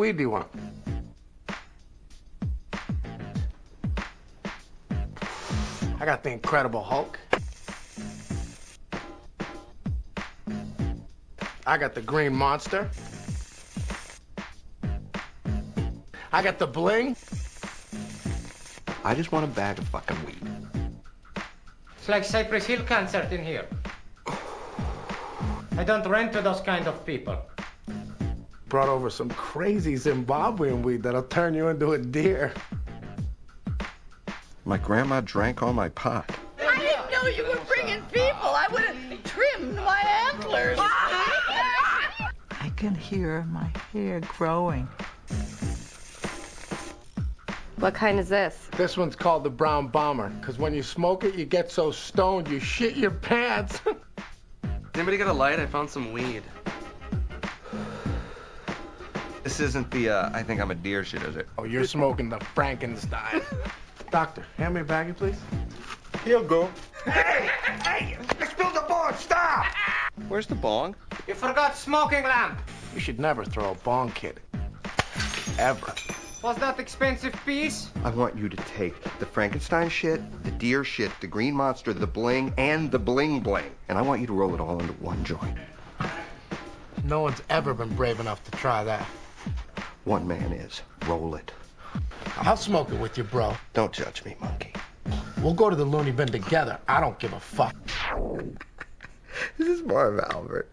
weed do you want? I got the Incredible Hulk. I got the Green Monster. I got the bling. I just want a bag of fucking weed. It's like Cypress Hill concert in here. I don't rent to those kind of people. Brought over some crazy Zimbabwean weed that'll turn you into a deer. My grandma drank all my pot. I didn't know you were bringing people. I would have trimmed my antlers. I can hear my hair growing. What kind is this? This one's called the Brown Bomber, because when you smoke it, you get so stoned you shit your pants. Anybody got a light? I found some weed. This isn't the, uh, I think I'm a deer shit, is it? oh, you're smoking the Frankenstein. Doctor, hand me a baggie, please. He'll go. Hey! Hey! Let's build the board! Stop! Where's the bong? You forgot smoking lamp. You should never throw a bong kid. Ever. Was that expensive piece? I want you to take the Frankenstein shit, the deer shit, the green monster, the bling, and the bling bling. And I want you to roll it all into one joint. No one's ever been brave enough to try that. One man is. Roll it. I'll smoke it with you, bro. Don't judge me, monkey. We'll go to the loony bin together. I don't give a fuck. This is more of Albert.